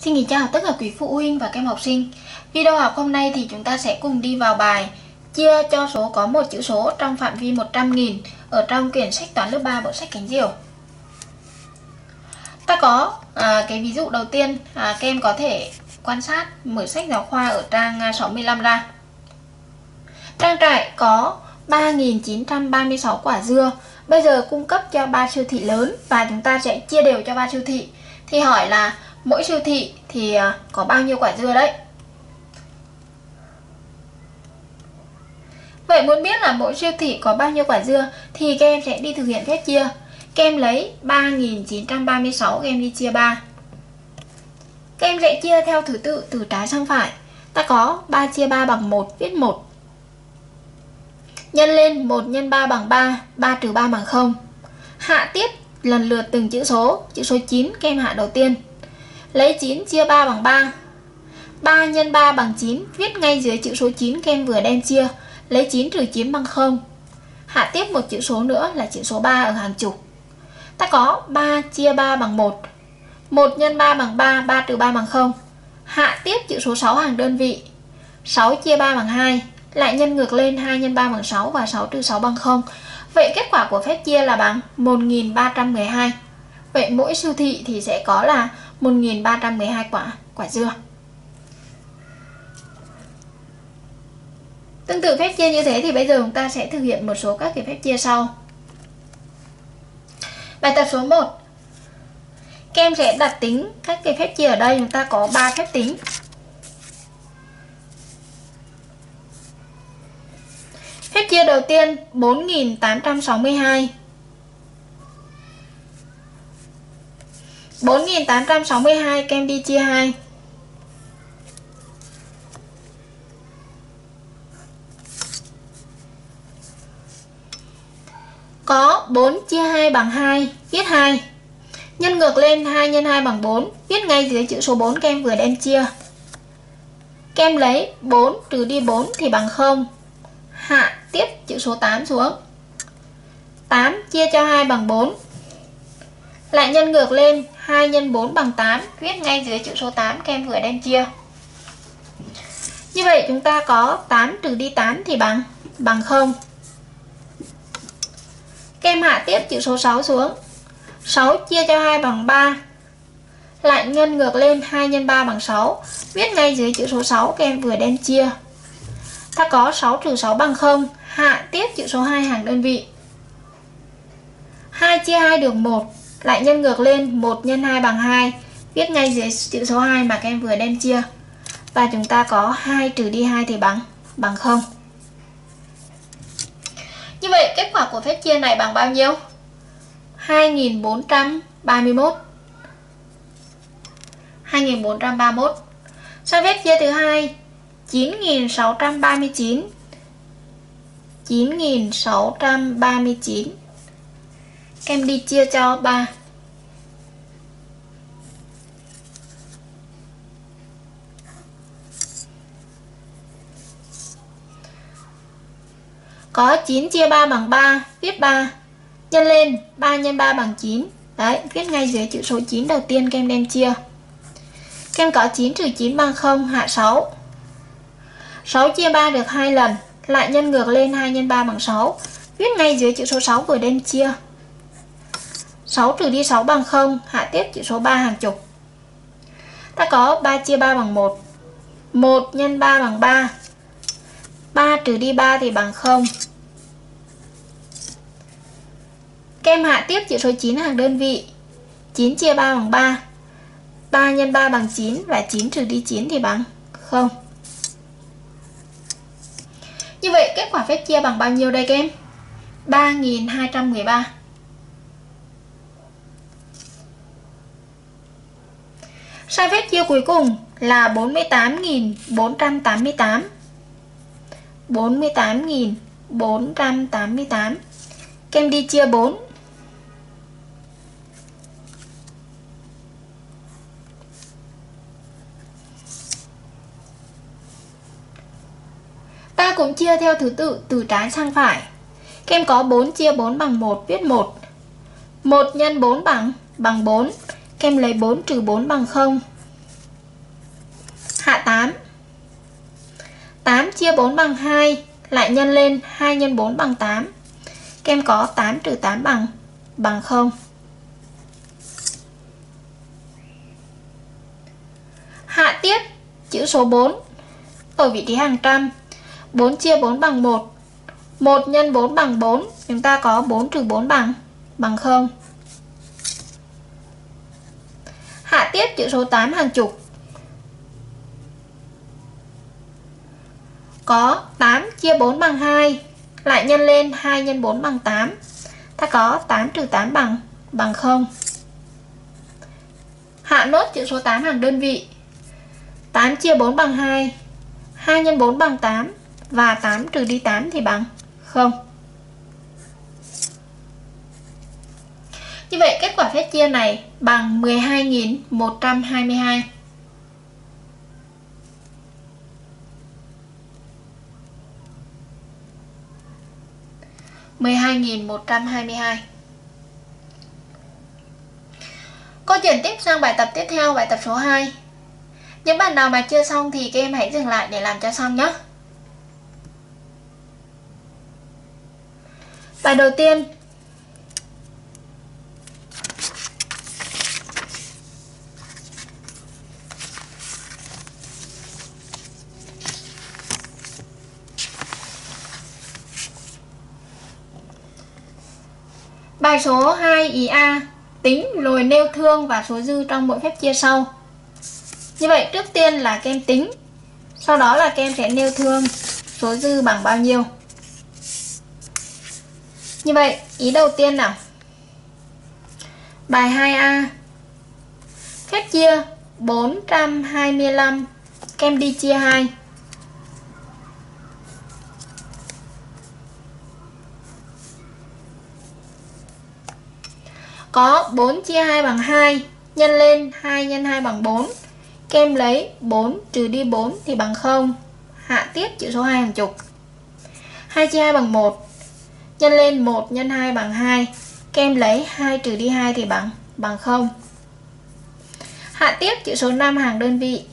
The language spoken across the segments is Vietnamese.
Xin kính chào tất cả quý phụ huynh và các em học sinh. Video học hôm nay thì chúng ta sẽ cùng đi vào bài chia cho số có một chữ số trong phạm vi 100.000 ở trong quyển sách toán lớp 3 bộ sách cánh diều. Ta có à, cái ví dụ đầu tiên à, các em có thể quan sát mở sách giáo khoa ở trang à, 65 ra. Trang trại có 3.936 quả dưa. Bây giờ cung cấp cho ba siêu thị lớn và chúng ta sẽ chia đều cho ba siêu thị. Thì hỏi là mỗi siêu thị thì à, có bao nhiêu quả dưa đấy Vậy muốn biết là mỗi siêu thị có bao nhiêu quả dưa thì các em sẽ đi thực hiện phép chia. Các em lấy 3936 các em đi chia 3. Các em sẽ chia theo thứ tự từ trái sang phải. Ta có 3 chia 3 bằng 1, viết 1. Nhân lên 1 nhân 3 bằng 3, 3 trừ 3 bằng 0. Hạ tiếp lần lượt từng chữ số. Chữ số 9 các em hạ đầu tiên. Lấy 9 chia 3 bằng 3 3 x 3 bằng 9 Viết ngay dưới chữ số 9 kem vừa đem chia. Lấy 9 trừ 9 bằng 0 Hạ tiếp một chữ số nữa là chữ số 3 ở hàng chục. Ta có 3 chia 3 bằng 1 1 x 3 bằng 3 3 trừ 3 bằng 0 Hạ tiếp chữ số 6 hàng đơn vị. 6 chia 3 bằng 2 Lại nhân ngược lên 2 x 3 bằng 6 Và 6 trừ 6 bằng 0 Vậy kết quả của phép chia là bằng 1312 Vậy mỗi siêu thị thì sẽ có là 1312 quả quả dưa. Tương tự phép chia như thế thì bây giờ chúng ta sẽ thực hiện một số các cái phép chia sau. Bài tập số 1. Các em sẽ đặt tính các cái phép chia ở đây, chúng ta có 3 phép tính. Phép chia đầu tiên 4862 4862 kem đi chia 2 Có 4 chia 2 bằng 2 Viết 2 Nhân ngược lên 2 x 2 bằng 4 Viết ngay dưới chữ số 4 kem vừa đem chia. Kem lấy 4 trừ đi 4 thì bằng 0 Hạ tiếp chữ số 8 xuống. 8 chia cho 2 bằng 4 lại nhân ngược lên 2 x 4 bằng 8 Viết ngay dưới chữ số 8 các em vừa đem chia. Như vậy chúng ta có 8 trừ đi 8 thì bằng bằng 0 Các em hạ tiếp chữ số 6 xuống. 6 chia cho 2 bằng 3 Lại nhân ngược lên 2 x 3 bằng 6 Viết ngay dưới chữ số 6 các em vừa đem chia. Ta có 6 trừ 6 bằng 0 Hạ tiếp chữ số 2 hàng đơn vị. 2 chia 2 được 1 lại nhân ngược lên 1 nhân 2 bằng 2 viết ngay dưới chữ số 2 mà các em vừa đem chia. Và chúng ta có 2 trừ đi 2 thì bằng bằng 0 như vậy, kết quả của phép chia này bằng bao nhiêu? 2431 2431 sau phép chia thứ hai 9639 9639 em đi chia cho ba. Có 9 chia 3 bằng 3 Viết 3 Nhân lên 3 x 3 bằng 9 Đấy, viết ngay dưới chữ số 9 đầu tiên kem đem chia. Kem có 9 trừ 9 bằng 0 hạ 6 6 chia 3 được 2 lần Lại nhân ngược lên 2 x 3 bằng 6 Viết ngay dưới chữ số 6 vừa đem chia. 6 trừ đi 6 bằng 0 Hạ tiếp chỉ số 3 hàng chục. Ta có 3 chia 3 bằng 1 1 nhân 3 bằng 3 3 trừ đi 3 thì bằng 0 Kem hạ tiếp chỉ số 9 hàng đơn vị. 9 chia 3 bằng 3 3 nhân 3 bằng 9 Và 9 trừ đi 9 thì bằng 0 Như vậy, kết quả phép chia bằng bao nhiêu đây các em? 3213 Sai chia cuối cùng là 48.488 48.488 Kem đi chia 4 Ta cũng chia theo thứ tự, từ trái sang phải. Kem có 4 chia 4 bằng 1 viết 1 1 nhân 4 bằng bằng 4 Kem lấy 4 trừ 4 bằng 0 8 chia 4 bằng 2 lại nhân lên 2 nhân 4 bằng 8 kem có 8 trừ 8 bằng bằng 0 hạ tiếp chữ số 4 ở vị trí hàng trăm 4 chia 4 bằng 1 1 nhân 4 bằng 4 chúng ta có 4 trừ 4 bằng bằng 0 hạ tiếp chữ số 8 hàng chục. Có 8 chia 4 bằng 2 lại nhân lên 2 nhân 4 bằng 8 ta có 8 trừ 8 bằng bằng 0 hạ nốt chữ số 8 hàng đơn vị. 8 chia 4 bằng 2 2 nhân 4 bằng 8 và 8 trừ đi 8 thì bằng 0 Như vậy, kết quả phép chia này bằng 12.122 12.122 Cô chuyển tiếp sang bài tập tiếp theo, bài tập số 2 Những bạn nào mà chưa xong thì các em hãy dừng lại để làm cho xong nhé. Bài đầu tiên. Bài số 2 ý A tính lồi nêu thương và số dư trong mỗi phép chia sau. Như vậy trước tiên là kem tính, sau đó là kem sẽ nêu thương số dư bằng bao nhiêu. Như vậy ý đầu tiên nào. Bài 2A Phép chia 425 kem đi chia 2 có 4 chia 2 bằng 2 nhân lên 2 nhân 2 bằng 4 kem lấy 4 trừ đi 4 thì bằng 0 hạ tiếp chữ số 2 hàng chục. 2 chia 2 bằng 1 nhân lên 1 nhân 2 bằng 2 kem lấy 2 trừ đi 2 thì bằng bằng 0 hạ tiếp chữ số 5 hàng đơn vị.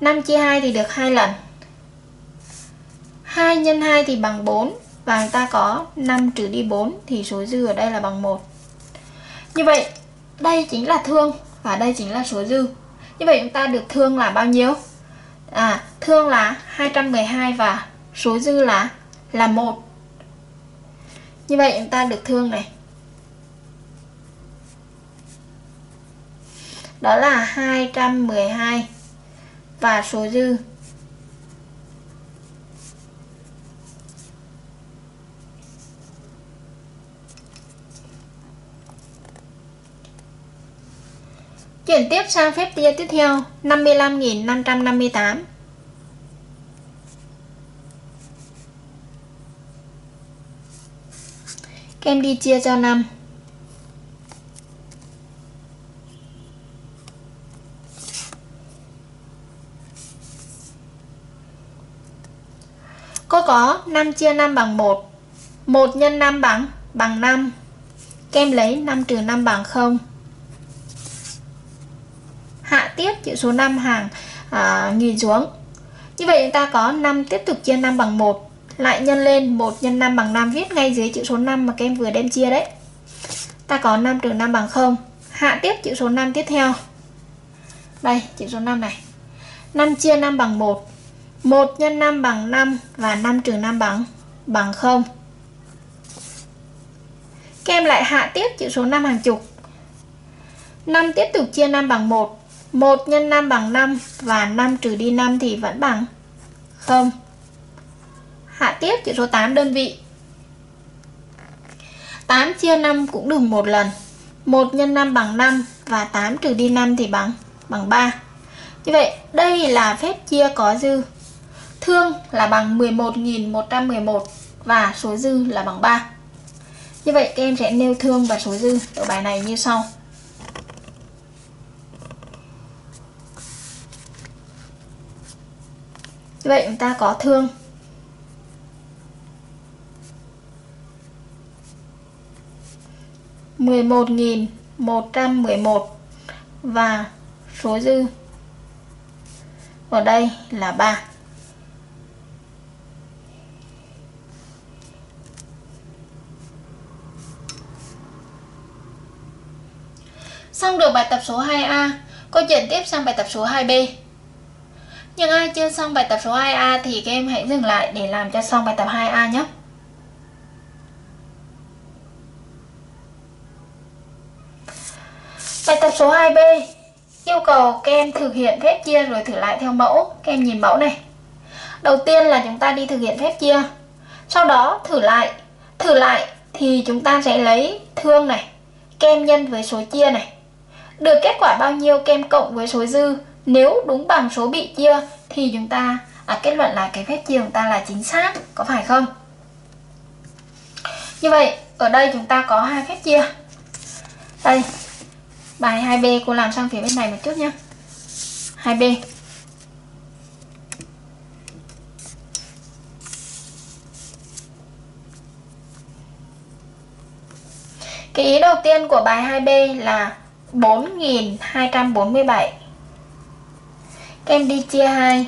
5 chia 2 thì được 2 lần. 2 nhân 2 thì bằng 4 và người ta có 5 trừ đi 4 thì số dư ở đây là bằng 1 như vậy, đây chính là thương và đây chính là số dư. Như vậy chúng ta được thương là bao nhiêu? À thương là 212 và số dư là là một. Như vậy chúng ta được thương này. Đó là 212 và số dư. Chuyển tiếp sang phép tia tiếp theo 55.558 Các em đi chia cho 5 Cô có 5 chia 5 bằng 1 1 x 5 bằng bằng 5 Kem lấy 5 trừ 5 bằng 0 tiếp chữ số 5 hàng à, nghìn xuống. Như vậy chúng ta có 5 tiếp tục chia 5 bằng 1 lại nhân lên 1 nhân 5 bằng 5 viết ngay dưới chữ số 5 mà các em vừa đem chia đấy. Ta có 5 trừ 5 bằng 0 hạ tiếp chữ số 5 tiếp theo. Đây chữ số 5 này. 5 chia 5 bằng 1 1 nhân 5 bằng 5 và 5 trừ 5 bằng bằng 0 các em lại hạ tiếp chữ số 5 hàng chục. 5 tiếp tục chia 5 bằng 1 1 x 5 bằng 5 và 5 trừ đi 5 thì vẫn bằng 0. Hạ tiếp chữ số 8 đơn vị. 8 chia 5 cũng được một lần. 1 x 5 bằng 5 và 8 trừ đi 5 thì bằng bằng 3. Như vậy, đây là phép chia có dư. Thương là bằng 11.111 và số dư là bằng 3. Như vậy các em sẽ nêu thương và số dư ở bài này như sau. vậy chúng ta có thương. mười một nghìn một trăm mười một và số dư ở đây là ba. Xong được bài tập số 2A, cô chuyển tiếp sang bài tập số 2B. Nhưng ai chưa xong bài tập số 2A thì các em hãy dừng lại để làm cho xong bài tập 2A nhé. Bài tập số 2B yêu cầu các em thực hiện phép chia rồi thử lại theo mẫu. Các em nhìn mẫu này. Đầu tiên là chúng ta đi thực hiện phép chia. Sau đó thử lại. Thử lại thì chúng ta sẽ lấy thương này, kem nhân với số chia này. Được kết quả bao nhiêu kem cộng với số dư nếu đúng bằng số bị chia thì chúng ta à, kết luận là cái phép chia chúng ta là chính xác, có phải không? Như vậy, ở đây chúng ta có hai phép chia. Đây, bài 2B cô làm sang phía bên này một chút nhé. 2B. Cái ý đầu tiên của bài 2B là 4247 các em đi chia 2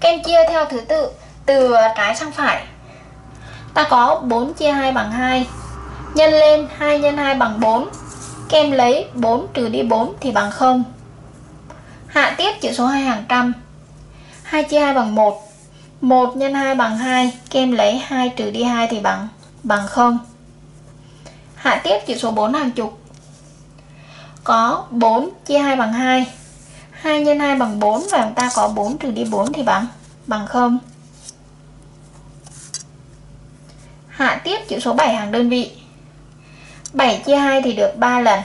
Các em chia theo thứ tự, từ trái sang phải. Ta có 4 chia 2 bằng 2 Nhân lên 2 x 2 bằng 4 Các em lấy 4 trừ đi 4 thì bằng 0 Hạ tiếp chữ số 2 hàng trăm. 2 chia 2 bằng 1 1 x 2 bằng 2 Kem lấy 2 trừ đi 2 thì bằng bằng 0 Hạ tiếp chỉ số 4 hàng chục. Có 4 chia 2 bằng 2 2 x 2 bằng 4 Và chúng ta có 4 trừ đi 4 thì bằng bằng 0 Hạ tiếp chữ số 7 hàng đơn vị. 7 chia 2 thì được 3 lần.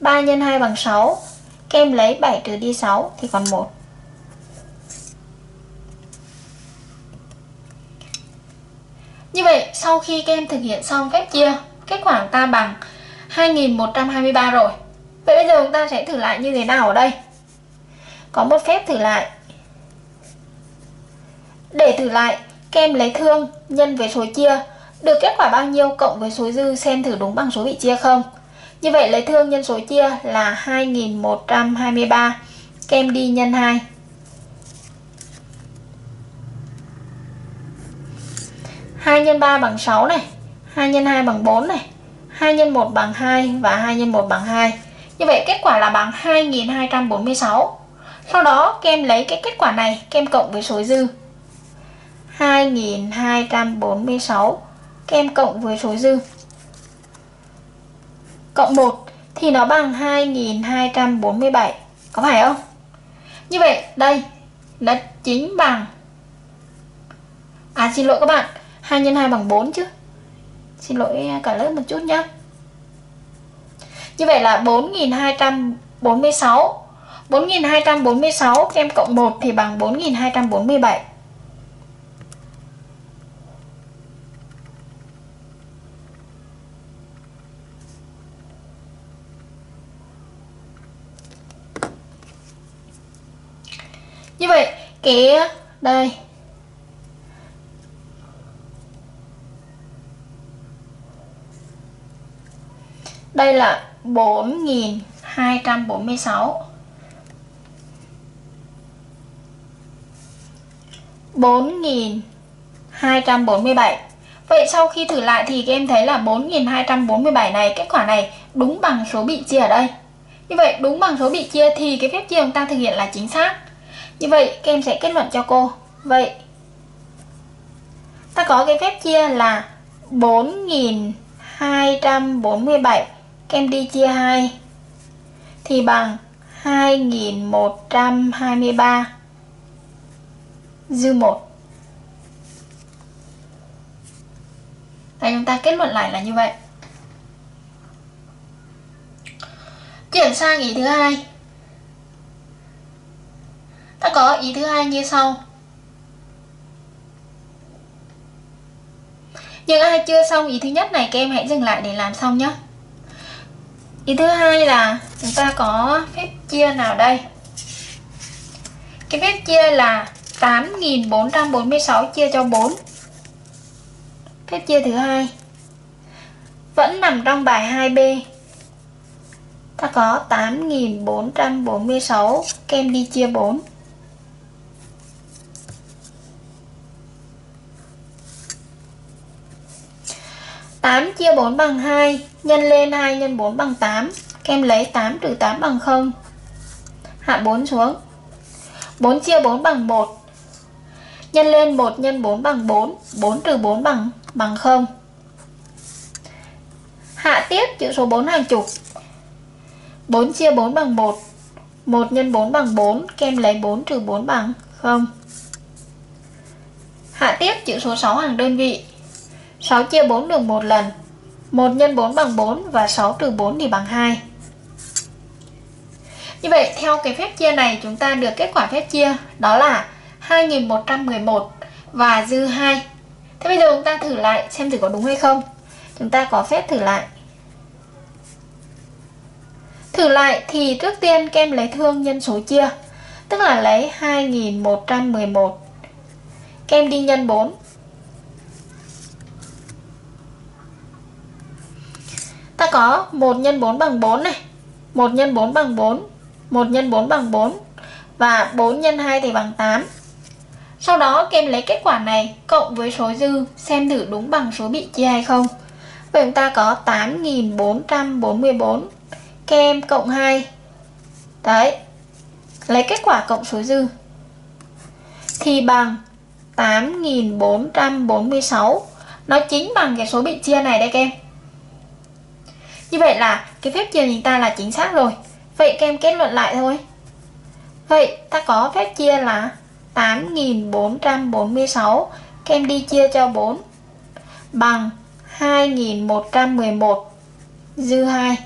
3 x 2 bằng 6 Kem lấy 7 trừ đi 6 thì còn 1 Như vậy, sau khi kem thực hiện xong phép chia, kết quả của ta bằng 2123 rồi. Vậy bây giờ chúng ta sẽ thử lại như thế nào ở đây? Có một phép thử lại. Để thử lại, kem lấy thương nhân với số chia, được kết quả bao nhiêu cộng với số dư xem thử đúng bằng số bị chia không. Như vậy lấy thương nhân số chia là 2123, kem đi nhân 2. 2 x 3 bằng 6 này 2 x 2 bằng 4 này 2 x 1 bằng 2 và 2 x 1 bằng 2 Như vậy kết quả là bằng 2246 Sau đó kem lấy cái kết quả này, kem cộng với số dư. 2246 kem cộng với số dư. Cộng 1 thì nó bằng 2247 Có phải không? Như vậy, đây, nó chính bằng À xin lỗi các bạn 2 x 2 bằng 4 chứ. Xin lỗi cả lớp một chút nhé Như vậy là 4246 4246 em cộng 1 thì bằng 4247 Như vậy, cái, đây Đây là 4246 4247 Vậy sau khi thử lại thì các em thấy là 4247 này, Kết quả này đúng bằng số bị chia ở đây. Như vậy, đúng bằng số bị chia thì cái phép chia chúng ta thực hiện là chính xác. Như vậy, các em sẽ kết luận cho cô. Vậy, ta có cái phép chia là 4247 kem đi chia 2 thì bằng 2123 dư 1 Đây chúng ta kết luận lại là như vậy. Chuyển sang ý thứ hai. Ta có ý thứ hai như sau. Những ai chưa xong ý thứ nhất này, các em hãy dừng lại để làm xong nhé ý thứ hai là chúng ta có phép chia nào đây? Cái phép chia là 8.446 chia cho 4 phép chia thứ hai vẫn nằm trong bài 2B ta có 8.446 kem đi chia 4 8 chia 4 bằng 2 Nhân lên 2 nhân 4 bằng 8 Em lấy 8 trừ 8 bằng 0 Hạ 4 xuống. 4 chia 4 bằng 1 Nhân lên 1 nhân 4 bằng 4 4 trừ 4 bằng bằng 0 Hạ tiếp, chữ số 4 hàng chục. 4 chia 4 bằng 1 1 nhân 4 bằng 4 Kem lấy 4 trừ 4 bằng 0 Hạ tiếp, chữ số 6 hàng đơn vị. 6 chia 4 được một lần. 1 x 4 bằng 4 và 6 trừ 4 thì bằng 2 Như vậy, theo cái phép chia này, chúng ta được kết quả phép chia đó là 2111 và dư 2 Thế bây giờ chúng ta thử lại xem thử có đúng hay không. Chúng ta có phép thử lại. Thử lại thì trước tiên kem lấy thương nhân số chia, Tức là lấy 2111 Kem đi nhân 4 có 1 x 4 bằng 4 này. 1 x 4 bằng 4 1 x 4 bằng 4 Và 4 x 2 thì bằng 8 Sau đó kem lấy kết quả này Cộng với số dư Xem thử đúng bằng số bị chia hay không. Vậy chúng ta có 8444 Kem cộng 2 Đấy, Lấy kết quả cộng số dư Thì bằng 8446 Nó chính bằng cái số bị chia này đây kem như vậy là cái phép chia chúng ta là chính xác rồi. Vậy các em kết luận lại thôi. Vậy ta có phép chia là 8446 Các em đi chia cho 4 Bằng 2111 Dư 2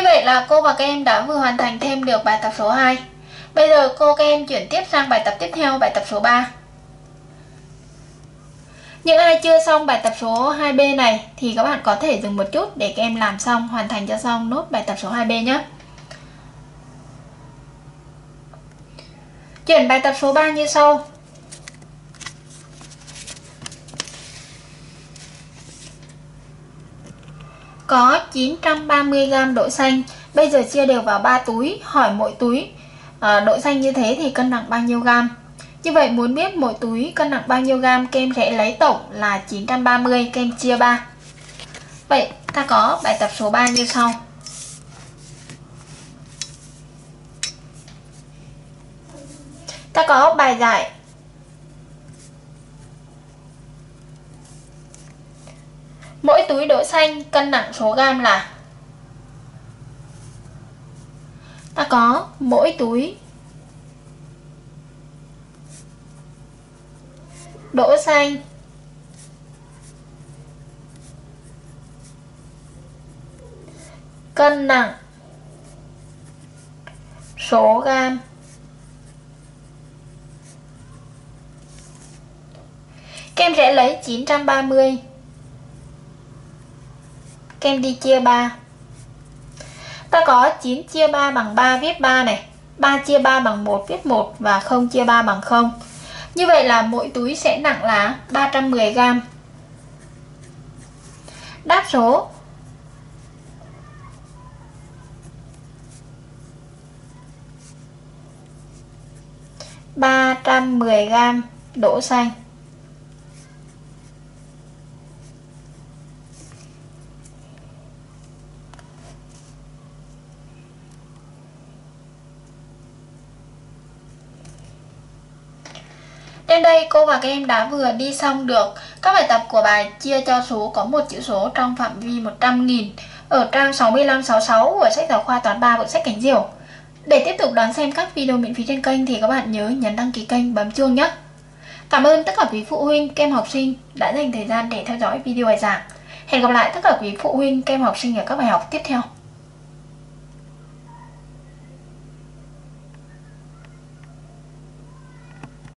Như vậy là cô và các em đã vừa hoàn thành thêm được bài tập số 2 Bây giờ cô các em chuyển tiếp sang bài tập tiếp theo, bài tập số 3 Những ai chưa xong bài tập số 2B này thì các bạn có thể dừng một chút để các em làm xong, hoàn thành cho xong nốt bài tập số 2B nhé. Chuyển bài tập số 3 như sau. Có 930g đậu xanh. Bây giờ chia đều vào 3 túi hỏi mỗi túi ờ, à, đậu xanh như thế thì cân nặng bao nhiêu gam? Như vậy muốn biết mỗi túi cân nặng bao nhiêu gam kem sẽ lấy tổng là 930 kem chia 3 vậy ta có bài tập số 3 như sau. Ta có bài giải Mỗi túi đỗ xanh, cân nặng số gam là? Ta có mỗi túi đỗ xanh. Cân nặng số gam. Kem sẽ lấy 930 kem đi chia 3 ta có 9 chia 3 bằng 3 viết 3 này 3 chia 3 bằng 1 viết 1 và 0 chia 3 bằng 0 như vậy là mỗi túi sẽ nặng là 310g đáp số. ba trăm mười gram đỗ xanh Trên đây cô và các em đã vừa đi xong được các bài tập của bài chia cho số có một chữ số trong phạm vi 100.000 ở trang 6566 của sách giáo khoa toán 3 bộ sách cánh Diều. Để tiếp tục đón xem các video miễn phí trên kênh thì các bạn nhớ nhấn đăng ký kênh bấm chuông nhé. Cảm ơn tất cả quý phụ huynh, các em học sinh đã dành thời gian để theo dõi video bài giảng. Hẹn gặp lại tất cả quý phụ huynh, các em học sinh ở các bài học tiếp theo.